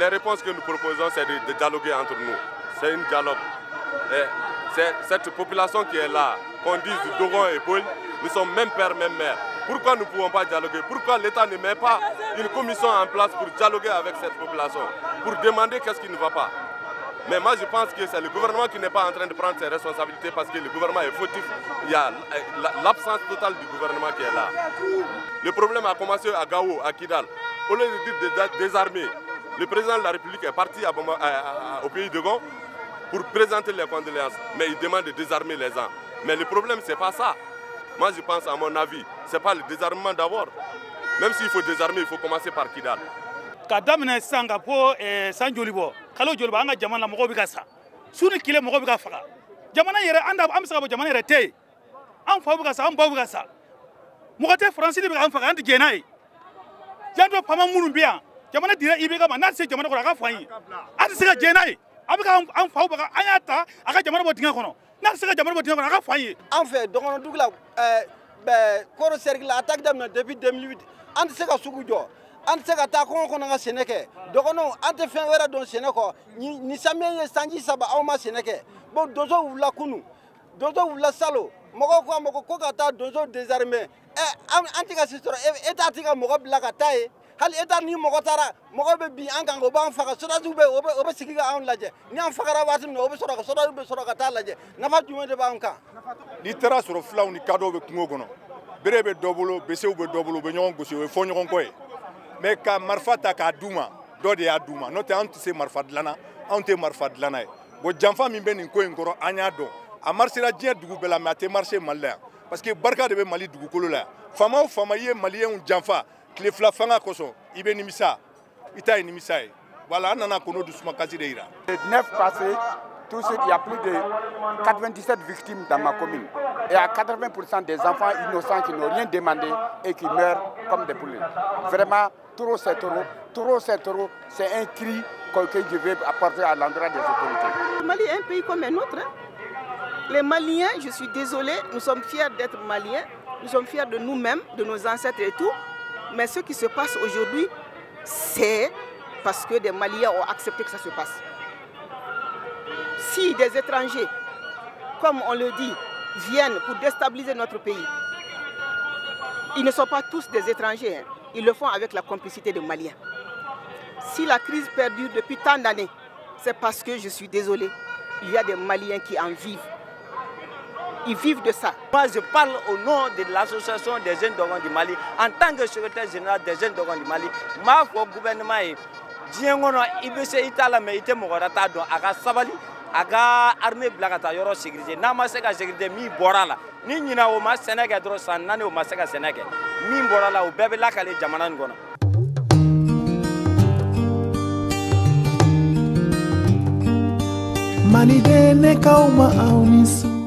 Les réponses que nous proposons, c'est de, de, dialoguer entre nous. C'est un dialogue. C'est cette population qui est là, qu'on dise du Dogon et Paul, nous sommes même père, même mère. Pourquoi nous ne pouvons pas dialoguer? Pourquoi l'État ne met pas une commission en place pour dialoguer avec cette population? Pour demander qu'est-ce qui ne va pas? Mais moi je pense que c'est le gouvernement qui n'est pas en train de prendre ses responsabilités parce que le gouvernement est fautif. Il y a l'absence totale du gouvernement qui est là. Le problème a commencé à Gao, à Kidal. Au lieu de dire de désarmer, le président de la République est parti au pays de Gon pour présenter les condoléances. Mais il demande de désarmer les gens. Mais le problème, ce n'est pas ça. Moi, je pense, à mon avis, ce n'est pas le désarmement d'abord. Même s'il faut désarmer, il faut commencer par Kidal. Ka daminɛ sisan ka fɔ san joli bɔ. Kalo joli bɔ an ka jamana mɔgɔw bɛ ka sa. Su ni tile mɔgɔw bɛ ka faga. Jamana yɛrɛ an an bɛ se ka bɔ jamana yɛrɛ tɛ yen. An faw bɛ ka sa an baw bɛ ka sa. Mɔgɔ tɛ faransi de bɛ k'an faga an tɛ jɛn n'a ye. Yan dɔ fama minnu bɛ yan jamana dira i bɛ ka ma. N'a tɛ se jamana kɔnɔ a ka fɔ an ye. An tɛ se ka jɛn n'a ye. A bɛ ka an faw bɛ ka an y'a ta a ka jamana bɔ dingɛ kɔnɔ. N'a tɛ se ka jamana bɔ dingɛ kɔnɔ a ka fɔ an ye. an fɛ dɔgɔnɔdugu la kɔrɔ sɛriki la attaque daminɛ depuis 2008 an tɛ se ka sugu jɔ an tɛ se ka taa kɔngɔ kɔnɔ ka sɛnɛ kɛ. Dɔgɔnɔw an tɛ fɛn wɛrɛ dɔn sɛnɛ kɔ. Ni samiya ye sanji saba aw ma sɛnɛ kɛ. Bon donso wulila kunu. Donso wulila salo. Mɔgɔw ko a ma ko ka taa donso désarmé ɛ an tɛ ka si sɔrɔ eta tɛ ka mɔgɔ bila ka taa ye. Hali eta ni mɔgɔ taara mɔgɔ bɛ bin an kan o b'an faga. Sodasiw bɛ o bɛ sigi ka anw lajɛ. Ni an fagara waati min na o bɛ sɔrɔ ka sodasiw bɛ sɔrɔ ka taa lajɛ. Nafa jumɛn de b'an kan. n'i taara sɔrɔ filaw ni kadɔw bɛ kungo kɔnɔ. Bere bɛ dɔ bolo besew bɛ dɔ bolo u bɛ ɲɔgɔn gosi o ye fɔɲɔgɔn kɔ ye. Mɛ ka marifa ta k'a d'u ma dɔ de y'a d'u ma n'o tɛ an tɛ se marifa dilanna anw tɛ marifa dilanna ye bon janfa min ko in kɔrɔ an y'a a bɛɛ la mɛ a tɛ marché mali la parce que barika de bɛ mali dugukolo la yan faama o faama i ye maliyɛnw janfa fanga kosɔn i bɛ nimisa i ta ye. Voilà an nana k'o dusuma kasi de yira. 9 passé tout suite, il y a plus de 97 victimes dans ma commune. Et à 80% des enfants innocents qui n'ont rien demandé et qui meurent comme des poulets. Vraiment, trop c'est trop, trop c'est trop. C'est un cri que je vais apporter à l'endroit des autorités. Le Mali est un pays comme un autre. Hein. Les Maliens, je suis désolée, nous sommes fiers d'être Maliens. Nous sommes fiers de nous-mêmes, de nos ancêtres et tout. Mais ce qui se passe aujourd'hui, c'est parce que des Maliens ont accepté que ça se passe si des étrangers, comme on le dit, viennent pour déstabiliser notre pays, ils ne sont pas tous des étrangers, hein. Ils le font avec la complicité des Maliens. Si la crise perdure depuis tant d'années, c'est parce que, je suis désolé, il y a des Maliens qui en vivent. Ils vivent de ça. Moi, je parle au nom de l'association des jeunes d'Oran du Mali, en tant que secrétaire général des jeunes d'Oran du Mali. Ma gouvernement est diɲɛ se a ka armée bila ka taa yɔrɔ sécurité n'a ma se ka sécurité min bɔra la. Ni ɲina o ma sɛnɛ kɛ dɔrɔn san naani o ma se ka sɛnɛ kɛ. Min bɔra la o bɛɛ bɛ lakale jamana nin kɔnɔ. maliden ne k'aw ma aw ni su